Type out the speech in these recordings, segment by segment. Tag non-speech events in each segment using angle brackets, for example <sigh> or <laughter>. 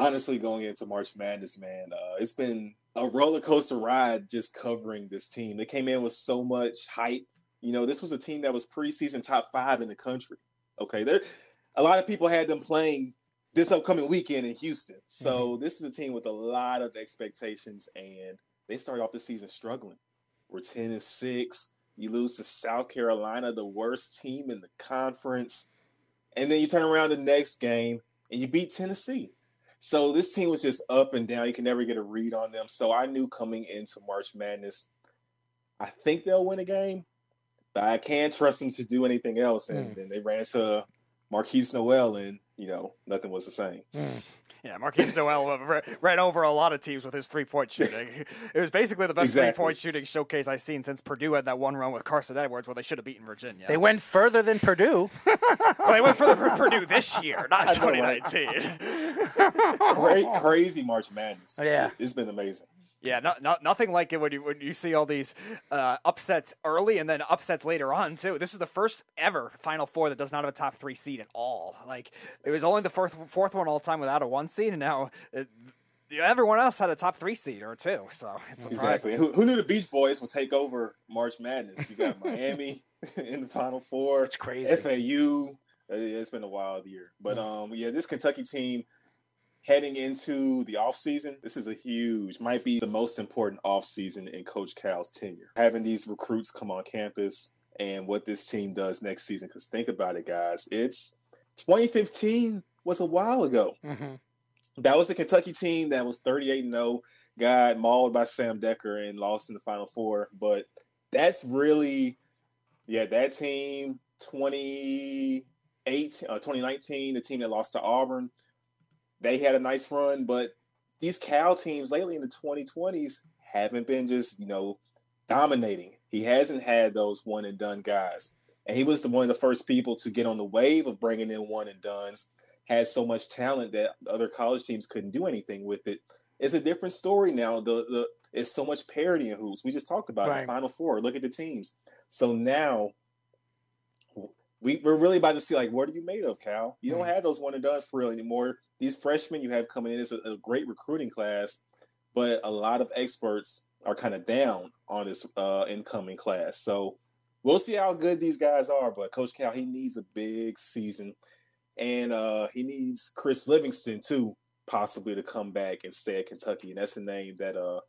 honestly, going into March Madness, man, uh, it's been a roller coaster ride just covering this team. They came in with so much hype. You know, this was a team that was preseason top five in the country. Okay, there, a lot of people had them playing this upcoming weekend in Houston. So mm-hmm. this is a team with a lot of expectations, and they started off the season struggling. We're ten and six. You lose to South Carolina, the worst team in the conference, and then you turn around the next game and you beat Tennessee. So this team was just up and down. You can never get a read on them. So I knew coming into March Madness, I think they'll win a game, but I can't trust them to do anything else. And mm. then they ran into Markquis Nowell, and you know nothing was the same. Mm. Yeah, Markquis Nowell ran over a lot of teams with his three point <laughs> shooting. it was basically the best exactly. three point shooting showcase I've seen since Purdue had that one run with Carson Edwards where they should have beaten Virginia. They went further than Purdue. <laughs> well, they went further than Purdue this year, not <laughs> 2019. Great, crazy March Madness. Yeah. It's been amazing. Yeah, not, not nothing like it when you when you see all these uh, upsets early and then upsets later on too. This is the first ever Final Four that does not have a top three seed at all. Like it was only the fourth fourth one all time without a one seed, and now it, everyone else had a top three seed or two. So exactly. Who, who, knew the Beach Boys would take over March Madness? You got Miami <laughs> in the Final Four. It's crazy. FAU. Uh, it's been a wild year, but um, yeah, this Kentucky team heading into the offseason, this is a huge, might be the most important offseason in Coach Cal's tenure. Having these recruits come on campus and what this team does next season. Because think about it, guys. It's 2015 was a while ago. Mm-hmm. That was the Kentucky team that was 38 0, got mauled by Sam Dekker and lost in the Final Four. But that's really, yeah, that team 2018, uh, 2019, the team that lost to Auburn they had a nice run, but these Cal teams lately in the 2020s haven't been just, you know, dominating. He hasn't had those one and done guys. And he was the, one of the first people to get on the wave of bringing in one and dones. Had so much talent that other college teams couldn't do anything with it. It's a different story now. The the it's so much parity in hoops. We just talked about right. it, Final Four. Look at the teams. So now we, we're really about to see like what are you made of, Cal? You don't mm-hmm. have those one and dones for real anymore. These freshmen you have coming in is a, a great recruiting class, but a lot of experts are kind of down on this uh, incoming class. So we'll see how good these guys are. But Coach Cal, he needs a big season, and uh, he needs Chris Livingston too, possibly to come back and stay at Kentucky. And that's a name that uh,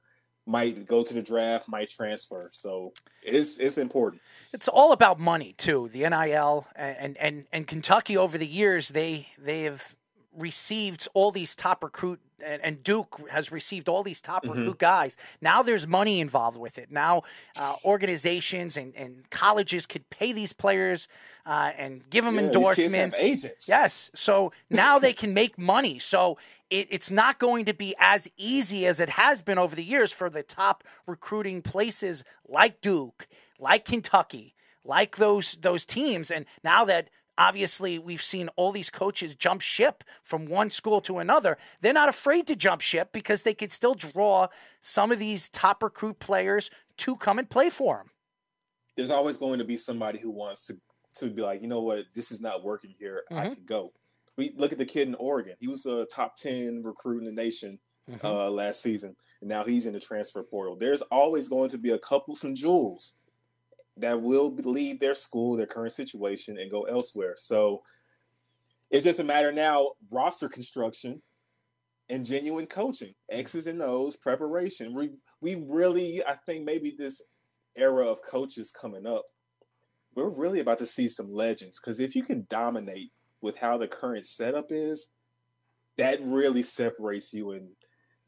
might go to the draft, might transfer. So it's it's important. It's all about money too. The NIL and and and Kentucky over the years they they have received all these top recruit and, and Duke has received all these top mm-hmm. recruit guys. Now there's money involved with it. Now uh, organizations and, and colleges could pay these players uh, and give them yeah, endorsements. agents. Yes. So now they can <laughs> make money. So it, it's not going to be as easy as it has been over the years for the top recruiting places like Duke, like Kentucky, like those those teams. And now that obviously we've seen all these coaches jump ship from one school to another, they're not afraid to jump ship because they could still draw some of these top recruit players to come and play for them. There's always going to be somebody who wants to to be like, you know what, this is not working here. Mm-hmm. I can go we look at the kid in Oregon. He was a top 10 recruit in the nation mm-hmm. uh, last season. And now he's in the transfer portal. There's always going to be a couple, some jewels that will leave their school, their current situation, and go elsewhere. So it's just a matter now roster construction and genuine coaching, X's and O's, preparation. We, we really, I think maybe this era of coaches coming up, we're really about to see some legends. Because if you can dominate with how the current setup is, that really separates you and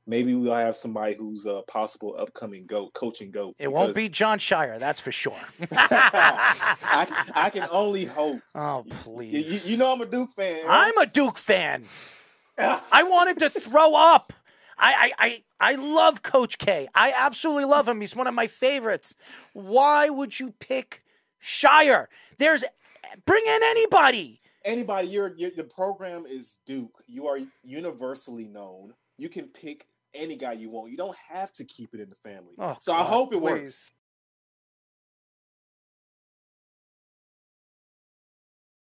maybe we'll have somebody who's a possible upcoming goat coaching goat. It won't be Jon Scheyer, that's for sure. <laughs> <laughs> I, I, can only hope. Oh please! You, you, know I'm a Duke fan. I'm a Duke fan. <laughs> I wanted to throw up. I, I, I, I love Coach K. I absolutely love him. He's one of my favorites. Why would you pick Scheyer? There's bring in anybody anybody, Your your the program is Duke. You are universally known. You can pick any guy you want. You don't have to keep it in the family. Oh, so God, I hope it please. works.